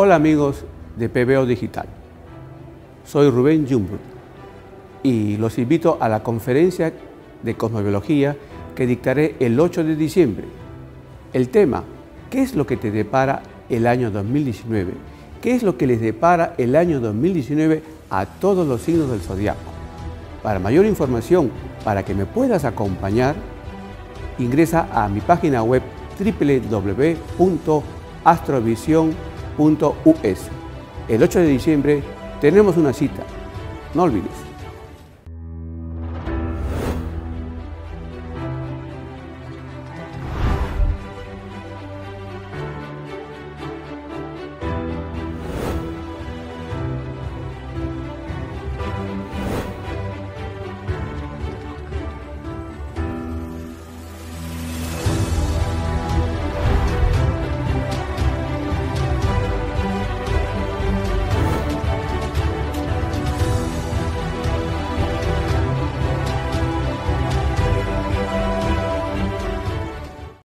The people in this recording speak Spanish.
Hola amigos de PBO Digital. Soy Rubén Jumbrut y los invito a la conferencia de cosmobiología que dictaré el 8 de diciembre. El tema, ¿qué es lo que te depara el año 2019? ¿Qué es lo que les depara el año 2019 a todos los signos del zodiaco? Para mayor información, para que me puedas acompañar, ingresa a mi página web www.astrovision.com el 8 de diciembre tenemos una cita. No olvides.